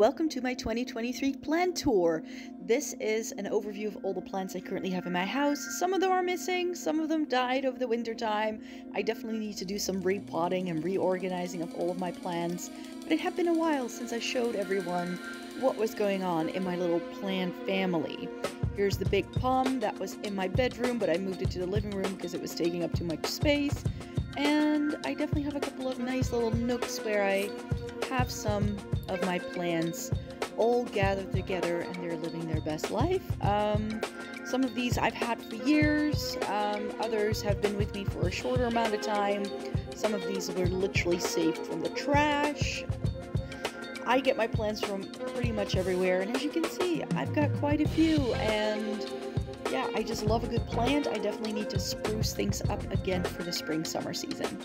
Welcome to my 2023 plant tour. This is an overview of all the plants I currently have in my house. Some of them are missing, some of them died over the winter time. I definitely need to do some repotting and reorganizing of all of my plants, but it had been a while since I showed everyone what was going on in my little plant family. Here's the big palm that was in my bedroom, but I moved it to the living room because it was taking up too much space. And I definitely have a couple of nice little nooks where I have some of my plants all gathered together and they're living their best life. Um, some of these I've had for years, um, others have been with me for a shorter amount of time. Some of these were literally saved from the trash. I get my plants from pretty much everywhere, and as you can see, I've got quite a few, and yeah, I just love a good plant. I definitely need to spruce things up again for the spring summer season.